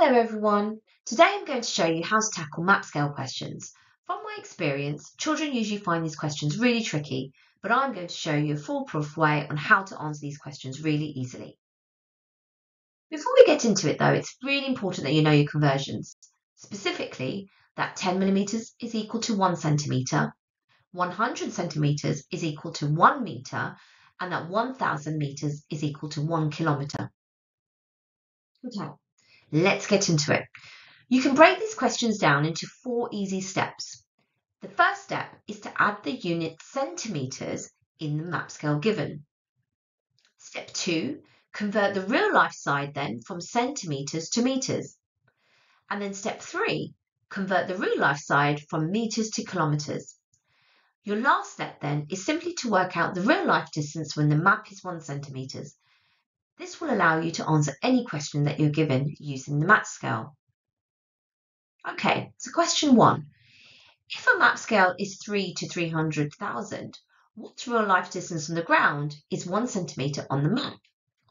Hello everyone. Today I'm going to show you how to tackle map scale questions. From my experience, children usually find these questions really tricky, but I'm going to show you a foolproof way on how to answer these questions really easily. Before we get into it though, it's really important that you know your conversions. Specifically, that 10 millimeters is equal to 1 centimeter, 100 centimeters is equal to 1 meter, and that 1000 meters is equal to 1 kilometer. Okay. Let's get into it. You can break these questions down into four easy steps. The first step is to add the unit centimetres in the map scale given. Step two, convert the real life side then from centimetres to metres. And then step three, convert the real life side from metres to kilometres. Your last step then is simply to work out the real life distance when the map is one centimetres this will allow you to answer any question that you're given using the map scale. Okay, so question one. If a map scale is 3 to 300,000, what real life distance on the ground is 1 centimetre on the map?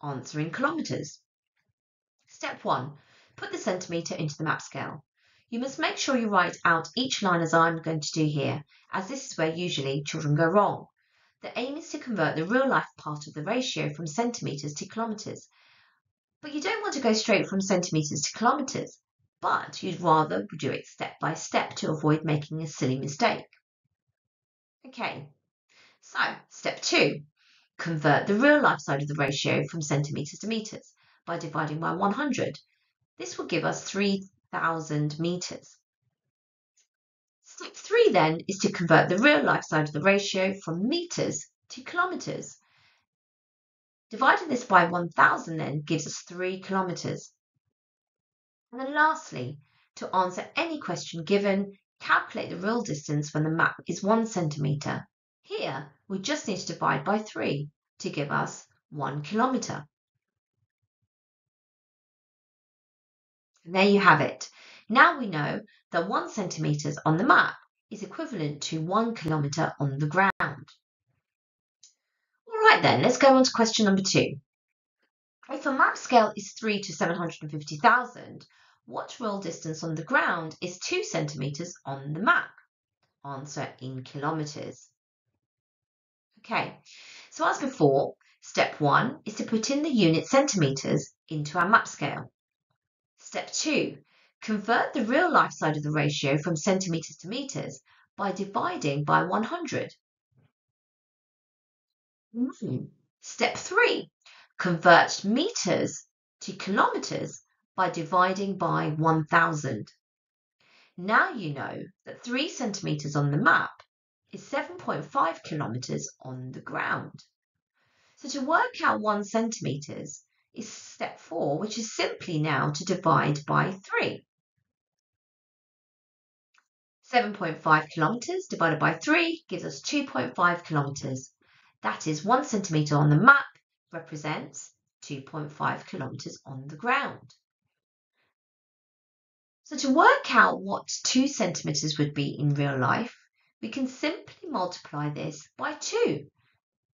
Answer in kilometres. Step 1. Put the centimetre into the map scale. You must make sure you write out each line as I'm going to do here, as this is where usually children go wrong. The aim is to convert the real life part of the ratio from centimetres to kilometres. But you don't want to go straight from centimetres to kilometres, but you'd rather do it step by step to avoid making a silly mistake. Okay, so step two, convert the real life side of the ratio from centimetres to metres by dividing by 100. This will give us 3,000 metres. Three then is to convert the real life side of the ratio from metres to kilometres. Dividing this by 1000 then gives us 3 kilometres. And then lastly, to answer any question given, calculate the real distance when the map is 1 centimetre. Here, we just need to divide by 3 to give us 1 kilometre. And there you have it. Now we know that one centimetres on the map is equivalent to one kilometre on the ground. All right then, let's go on to question number two. If a map scale is 3 to 750,000, what real distance on the ground is 2 centimetres on the map? Answer in kilometres. Okay, so as before, step one is to put in the unit centimetres into our map scale. Step two Convert the real life side of the ratio from centimetres to metres by dividing by 100. Hmm. Step 3. Convert metres to kilometres by dividing by 1000. Now you know that 3 centimetres on the map is 7.5 kilometres on the ground. So to work out 1 centimetres is step 4, which is simply now to divide by 3. 7.5 kilometres divided by 3 gives us 2.5 kilometres. That is 1 centimetre on the map represents 2.5 kilometres on the ground. So to work out what 2 centimetres would be in real life, we can simply multiply this by 2,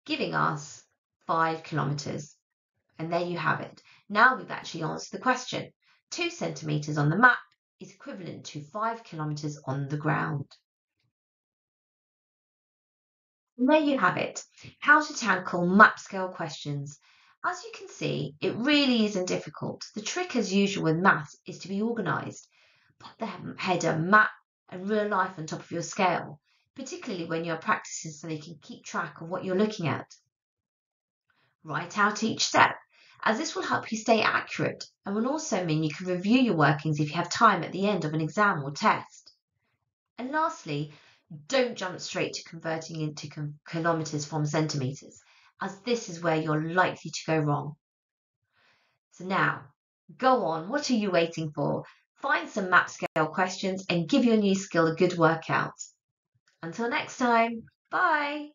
giving us 5 kilometres. And there you have it. Now we've actually answered the question. 2 centimetres on the map is equivalent to 5 kilometres on the ground. And there you have it, how to tackle map scale questions. As you can see, it really isn't difficult. The trick as usual with maths is to be organised. Put the header map and real life on top of your scale, particularly when you're practicing so you can keep track of what you're looking at. Write out each step as this will help you stay accurate and will also mean you can review your workings if you have time at the end of an exam or test. And lastly, don't jump straight to converting into kilometres from centimetres, as this is where you're likely to go wrong. So now, go on, what are you waiting for? Find some map scale questions and give your new skill a good workout. Until next time, bye!